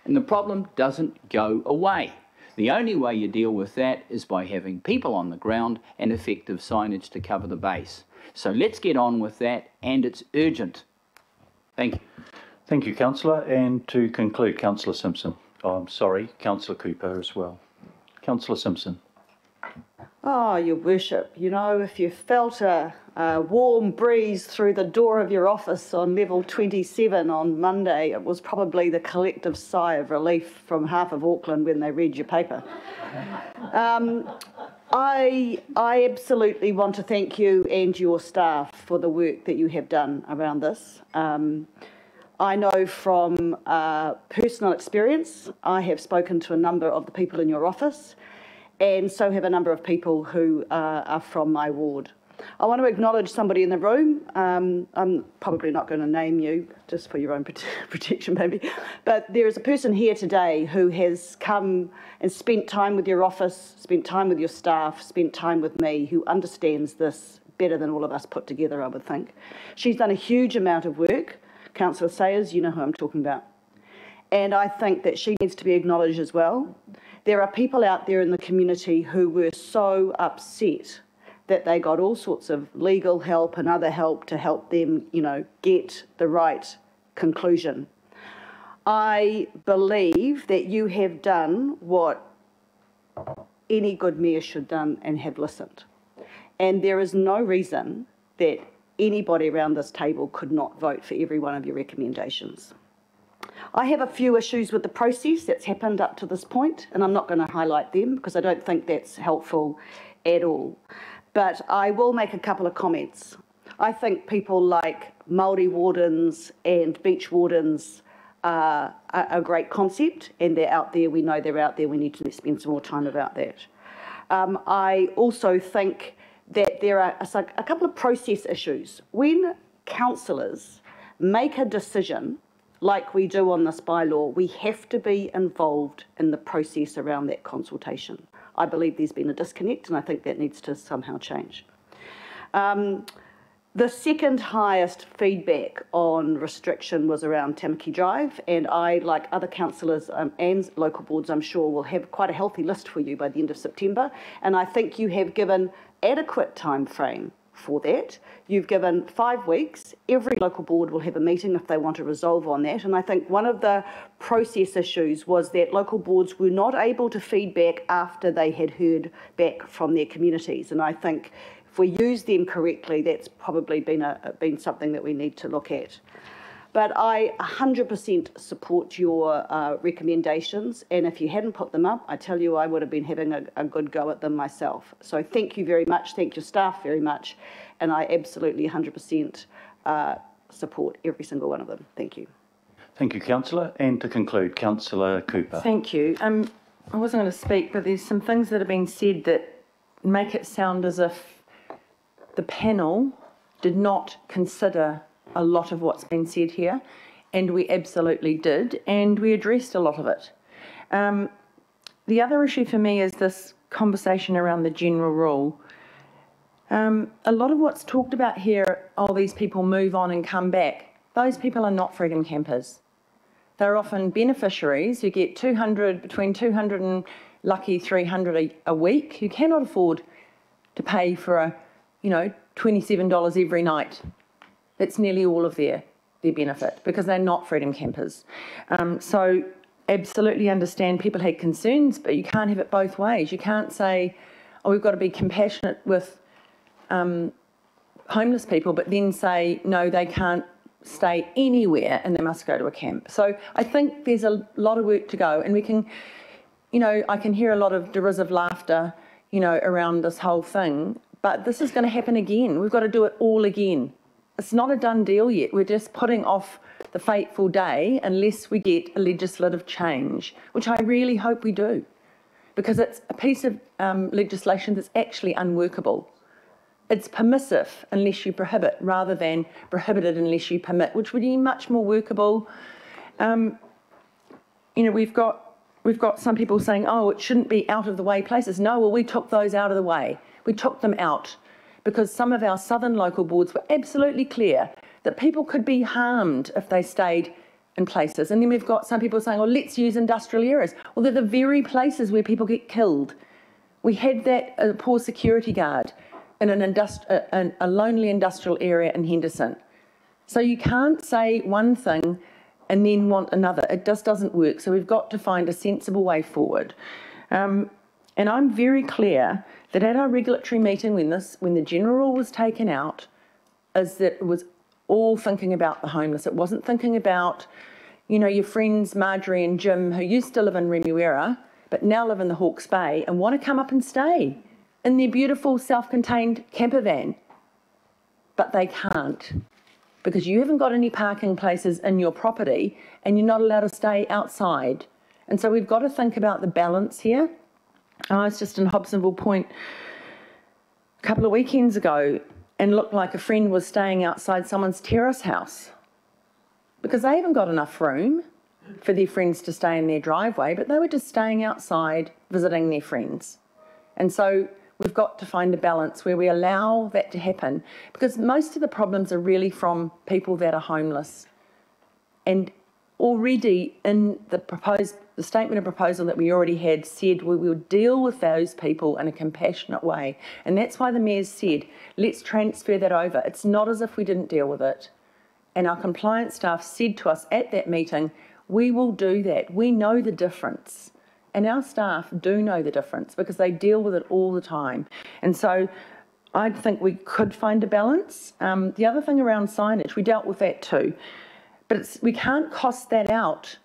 Speaker 5: and the problem doesn't go away. The only way you deal with that is by having people on the ground and effective signage to cover the base. So let's get on with that, and it's urgent. Thank you.
Speaker 1: Thank you, councillor. And to conclude, councillor Simpson. Oh, I'm sorry, councillor Cooper as well. Councillor Simpson.
Speaker 10: Oh, your worship, you know, if you felt a, a, warm breeze through the door of your office on level 27 on Monday, it was probably the collective sigh of relief from half of Auckland when they read your paper. Um, I, I absolutely want to thank you and your staff for the work that you have done around this. Um, I know from uh, personal experience, I have spoken to a number of the people in your office and so have a number of people who uh, are from my ward. I want to acknowledge somebody in the room. Um, I'm probably not going to name you, just for your own protection, maybe. But there is a person here today who has come and spent time with your office, spent time with your staff, spent time with me, who understands this better than all of us put together, I would think. She's done a huge amount of work. Councillor Sayers, you know who I'm talking about. And I think that she needs to be acknowledged as well. There are people out there in the community who were so upset that they got all sorts of legal help and other help to help them, you know, get the right conclusion. I believe that you have done what any good mayor should done and have listened. And there is no reason that anybody around this table could not vote for every one of your recommendations. I have a few issues with the process that's happened up to this point, and I'm not going to highlight them because I don't think that's helpful at all. But I will make a couple of comments. I think people like Māori wardens and beach wardens are a great concept, and they're out there. We know they're out there. We need to spend some more time about that. Um, I also think that there are a, a couple of process issues. When councillors make a decision like we do on this bylaw, we have to be involved in the process around that consultation. I believe there's been a disconnect and I think that needs to somehow change. Um, the second highest feedback on restriction was around Tamaki Drive, and I, like other councillors um, and local boards, I'm sure, will have quite a healthy list for you by the end of September. And I think you have given adequate time frame for that. You've given five weeks. Every local board will have a meeting if they want to resolve on that. And I think one of the process issues was that local boards were not able to feedback after they had heard back from their communities. And I think if we use them correctly, that's probably been, a, been something that we need to look at. But I 100% support your uh, recommendations, and if you hadn't put them up, I tell you I would have been having a, a good go at them myself. So thank you very much, thank your staff very much, and I absolutely 100% uh, support every single one of them. Thank you.
Speaker 1: Thank you, Councillor. And to conclude, Councillor Cooper.
Speaker 2: Thank you. Um, I wasn't going to speak, but there's some things that have been said that make it sound as if the panel did not consider a lot of what's been said here, and we absolutely did, and we addressed a lot of it. Um, the other issue for me is this conversation around the general rule. Um, a lot of what's talked about here, all these people move on and come back, those people are not freedom campers. They're often beneficiaries who get 200, between 200 and lucky 300 a, a week, who cannot afford to pay for a, you know, $27 every night it's nearly all of their, their benefit because they're not freedom campers. Um, so absolutely understand people had concerns, but you can't have it both ways. You can't say, oh, we've got to be compassionate with um, homeless people, but then say, no, they can't stay anywhere and they must go to a camp. So I think there's a lot of work to go, and we can, you know, I can hear a lot of derisive laughter, you know, around this whole thing, but this is going to happen again. We've got to do it all again it's not a done deal yet. We're just putting off the fateful day unless we get a legislative change, which I really hope we do, because it's a piece of um, legislation that's actually unworkable. It's permissive unless you prohibit, rather than prohibited unless you permit, which would be much more workable. Um, you know, we've got we've got some people saying, "Oh, it shouldn't be out of the way places." No, well, we took those out of the way. We took them out because some of our southern local boards were absolutely clear that people could be harmed if they stayed in places. And then we've got some people saying, well, let's use industrial areas. Well, they're the very places where people get killed. We had that uh, poor security guard in an industri- a, a lonely industrial area in Henderson. So you can't say one thing and then want another. It just doesn't work. So we've got to find a sensible way forward. Um, and I'm very clear that at our regulatory meeting when this, when the general rule was taken out, is that it was all thinking about the homeless. It wasn't thinking about, you know, your friends Marjorie and Jim who used to live in Remuera but now live in the Hawke's Bay and want to come up and stay in their beautiful self-contained camper van. But they can't because you haven't got any parking places in your property and you're not allowed to stay outside. And so we've got to think about the balance here. I was just in Hobsonville Point a couple of weekends ago and looked like a friend was staying outside someone's terrace house because they haven't got enough room for their friends to stay in their driveway, but they were just staying outside visiting their friends. And so we've got to find a balance where we allow that to happen because most of the problems are really from people that are homeless. And already in the proposed the statement of proposal that we already had said we will deal with those people in a compassionate way. And that's why the Mayor said, let's transfer that over. It's not as if we didn't deal with it. And our compliance staff said to us at that meeting, we will do that. We know the difference. And our staff do know the difference because they deal with it all the time. And so I think we could find a balance. Um, the other thing around signage, we dealt with that too. But we can't cost that out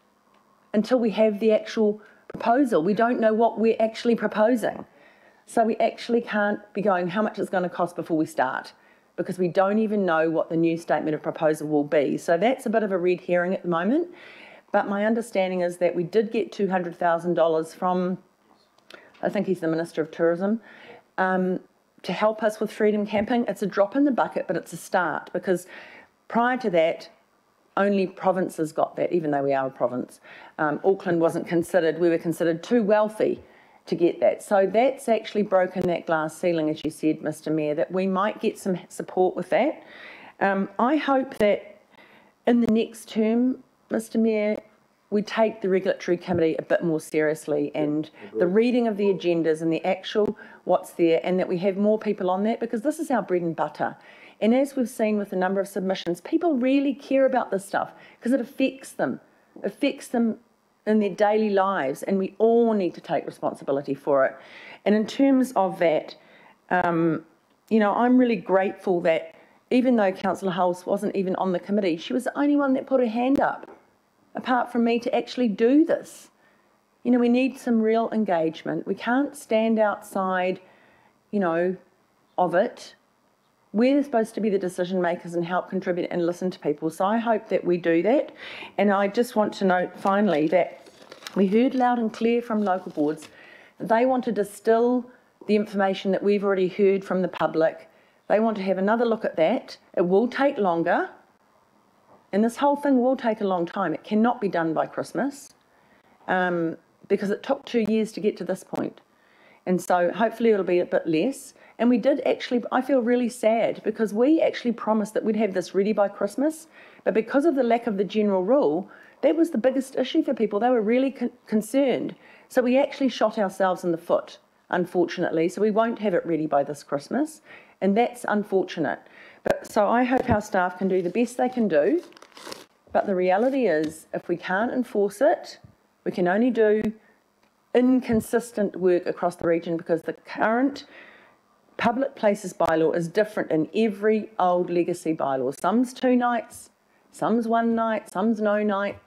Speaker 2: until we have the actual proposal. We don't know what we're actually proposing. So we actually can't be going how much it's going to cost before we start because we don't even know what the new statement of proposal will be. So that's a bit of a red herring at the moment. But my understanding is that we did get $200,000 from, I think he's the Minister of Tourism, um, to help us with freedom camping. It's a drop in the bucket, but it's a start because prior to that, only provinces got that, even though we are a province. Um, Auckland wasn't considered, we were considered too wealthy to get that. So that's actually broken that glass ceiling, as you said, Mr Mayor, that we might get some support with that. Um, I hope that in the next term, Mr Mayor, we take the regulatory committee a bit more seriously and the reading of the agendas and the actual what's there and that we have more people on that because this is our bread and butter. And as we've seen with the number of submissions, people really care about this stuff because it affects them, affects them in their daily lives, and we all need to take responsibility for it. And in terms of that, um, you know, I'm really grateful that even though Councillor Hulse wasn't even on the committee, she was the only one that put her hand up, apart from me, to actually do this. You know, we need some real engagement. We can't stand outside, you know, of it we're supposed to be the decision makers and help contribute and listen to people. So I hope that we do that. And I just want to note finally that we heard loud and clear from local boards they want to distill the information that we've already heard from the public. They want to have another look at that. It will take longer. And this whole thing will take a long time. It cannot be done by Christmas um, because it took two years to get to this point. And so hopefully it'll be a bit less. And we did actually, I feel really sad because we actually promised that we'd have this ready by Christmas. But because of the lack of the general rule, that was the biggest issue for people. They were really con- concerned. So we actually shot ourselves in the foot, unfortunately. So we won't have it ready by this Christmas. And that's unfortunate. But so I hope our staff can do the best they can do. But the reality is, if we can't enforce it, we can only do inconsistent work across the region because the current public places bylaw is different in every old legacy bylaw. Some's two nights, some's one night, some's no night.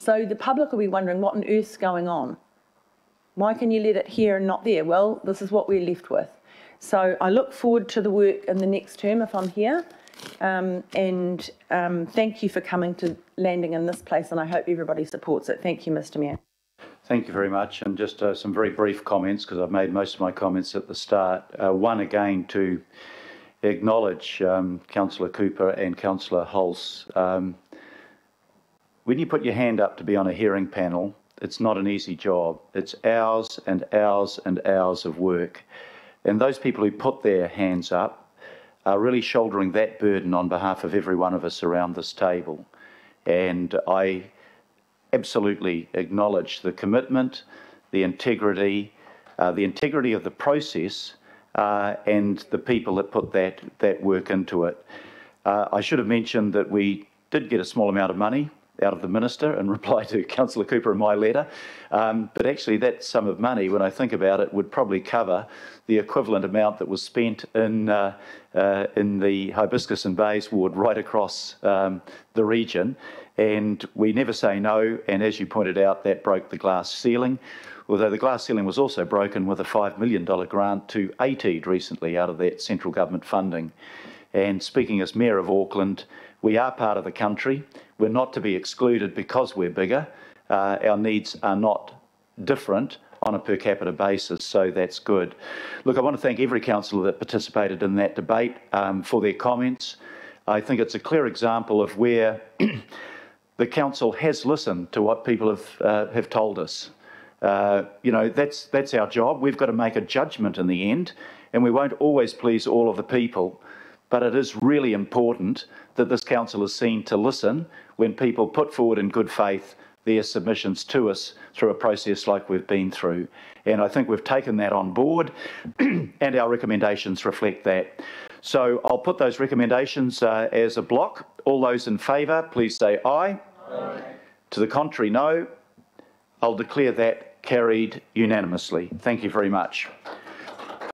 Speaker 2: So the public will be wondering what on earth's going on. Why can you let it here and not there? Well, this is what we're left with. So I look forward to the work in the next term if I'm here. Um, and um, thank you for coming to landing in this place, and I hope everybody supports it. Thank you, Mr. Mayor.
Speaker 1: Thank you very much. And just uh, some very brief comments because I've made most of my comments at the start. Uh, one again to acknowledge um, Councillor Cooper and Councillor Hulse. Um, when you put your hand up to be on a hearing panel, it's not an easy job. It's hours and hours and hours of work. And those people who put their hands up are really shouldering that burden on behalf of every one of us around this table. And I absolutely acknowledge the commitment, the integrity, uh, the integrity of the process, uh, and the people that put that, that work into it. Uh, I should have mentioned that we did get a small amount of money out of the minister in reply to Councillor Cooper and my letter. Um, but actually, that sum of money, when I think about it, would probably cover the equivalent amount that was spent in uh, uh, in the Hibiscus and Bays ward right across um, the region. And we never say no. And as you pointed out, that broke the glass ceiling. Although the glass ceiling was also broken with a $5 million grant to ATEED recently out of that central government funding. And speaking as Mayor of Auckland, we are part of the country. We're not to be excluded because we're bigger. Uh, our needs are not different on a per capita basis, so that's good. Look, I want to thank every councillor that participated in that debate um, for their comments. I think it's a clear example of where the council has listened to what people have, uh, have told us. Uh, you know, that's, that's our job. We've got to make a judgment in the end, and we won't always please all of the people. But it is really important that this council is seen to listen when people put forward in good faith their submissions to us through a process like we've been through. And I think we've taken that on board, and our recommendations reflect that. So I'll put those recommendations uh, as a block. All those in favour, please say aye. To the contrary, no. I'll declare that carried unanimously. Thank you very much.